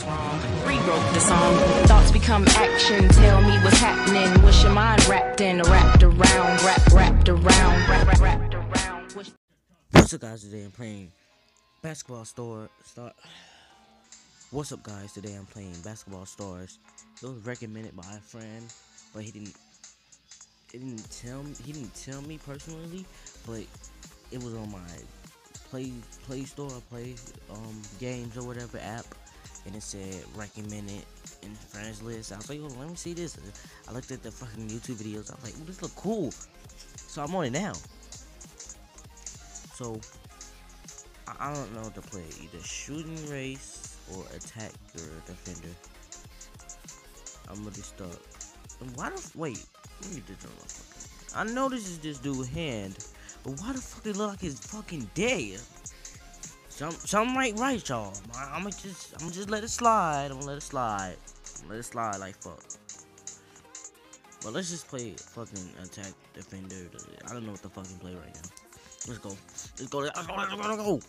what's wrong. Rewrote the song. Thoughts become action. Tell me what's happening. Your mind wrapped in? Wrapped around, wrapped, around, wrapped, around. What's up, guys? Today I'm playing Basketball Store. Star. What's up, guys? Today I'm playing Basketball Stars. It was recommended by a friend, but he didn't. It didn't tell me. He didn't tell me personally, but it was on my Play Play Store, Play um games or whatever app, and it said recommended in friends list. I was like, oh, let me see this. I looked at the fucking YouTube videos. I was like, this look cool. So I'm on it now. So I, I don't know what to play. Either shooting race or attack or defender. I'm really stuck. And why the wait? Let me just. I know this is this dude's hand, but why the fuck it look like it's fucking dead? Some something right, right, y'all. I'm gonna just I'm gonna just let it slide. I'm gonna let it slide. Let it slide like fuck. But let's just play fucking attack defender. I don't know what the fucking play right now. Let's go. Let's go. Let's go. Let's go. Let's go.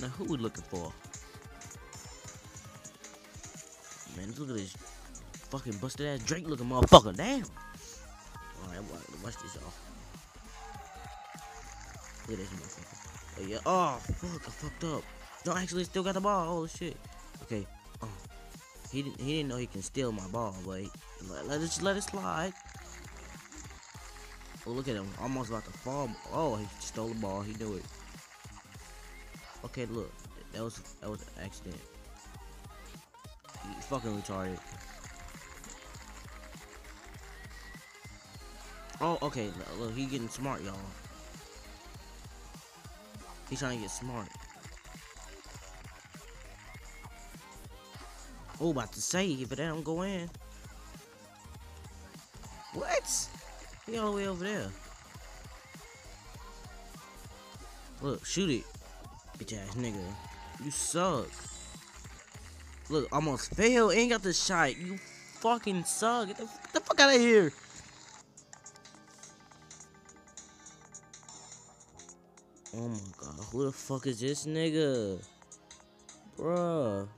Now, who we looking for? Man, look at this fucking busted ass Drake looking motherfucker. Damn. Alright, watch this, y'all. This motherfucker. Oh, yeah. Oh, fuck. I fucked up. No, actually, still got the ball. Oh, shit. Okay. Oh. He didn't, he didn't know he can steal my ball, but he, let, let, it, let it slide. Oh, look at him. Almost about to fall. Oh, he stole the ball. He knew it. Okay, look. That was that was an accident. He's fucking retarded. Oh, okay. Look, he getting smart, y'all. He's trying to get smart. Oh, about to save, if it don't go in. What? He all the way over there. Look, shoot it. Bitch ass nigga. You suck. Look, almost failed. Ain't got the shot. You fucking suck. Get the, get the fuck out of here. Oh my god. Who the fuck is this nigga? Bruh.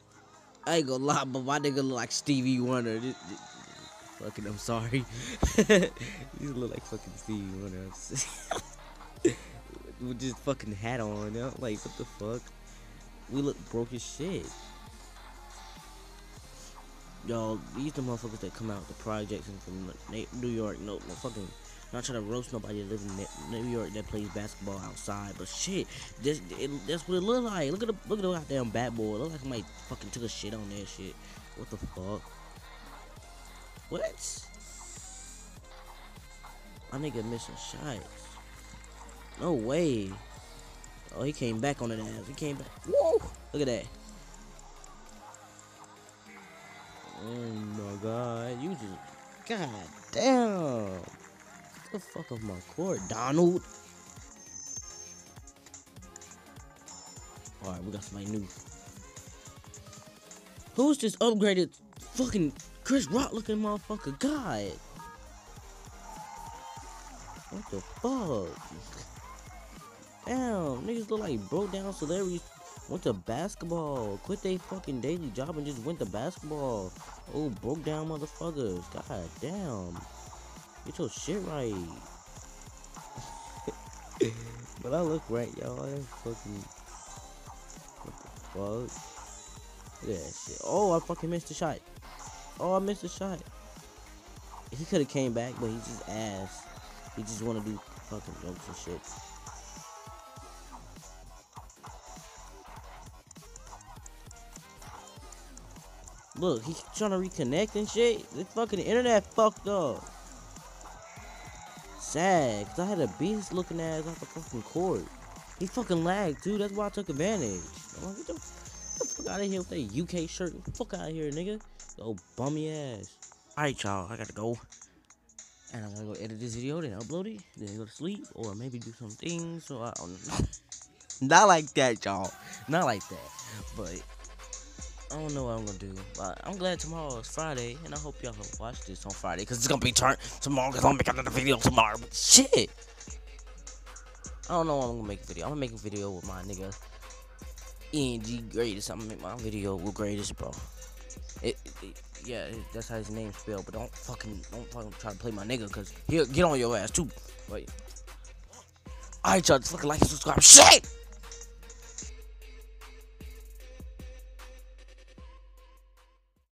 I ain't gonna lie, but my nigga look like Stevie Wonder. Fucking, I'm sorry. he look like fucking Stevie Wonder. With this fucking hat on, you know? like what the fuck? We look broke as shit. Y'all, these the motherfuckers that come out the projects and from New York. No, no fucking. Not trying to roast nobody that lives in New York that plays basketball outside, but shit, this it, that's what it look like. Look at the look at the goddamn bad boy. Look like somebody fucking took a shit on that shit. What the fuck? What? My nigga missing shots. No way. Oh, he came back on that ass. He came back. Whoa! Look at that. Oh my god. You just. God damn. The fuck of my court, Donald. Alright, we got somebody new. Who's this upgraded fucking Chris Rock looking motherfucker? God. What the fuck? Damn, niggas look like broke down celebrities went to basketball. Quit they fucking daily job and just went to basketball. Oh, broke down motherfuckers. God damn. Get your shit right. but I look right, y'all. That's fucking. What the fuck? Look at that shit. Oh, I fucking missed the shot. Oh, I missed the shot. He could have came back, but he just ass. He just want to do fucking jokes and shit. Look, he's trying to reconnect and shit. The fucking internet fucked up. Sad, cause I had a beast looking ass off the fucking court. He fucking lagged too. That's why I took advantage. I'm like, get the, the fuck out of here with that UK shirt. Fuck out of here, nigga. Yo, bummy ass. Alright, y'all. I gotta go. And I'm gonna go edit this video, then upload it, then go to sleep, or maybe do some things. So I don't know. Not like that, y'all. Not like that. But I don't know what I'm gonna do, but I'm glad tomorrow is Friday, and I hope y'all watch this on Friday, cause it's gonna be turned tomorrow, cause I'm making another video tomorrow. But shit, I don't know I'm gonna make a video. I'm gonna make a video with my nigga ENG Greatest. I'm gonna make my video with Greatest, bro. It, it, yeah, that's how his name's spelled. But don't fucking don't fucking try to play my nigga, cause he'll get on your ass too. Wait. Alright, y'all, just fucking like and subscribe. Shit.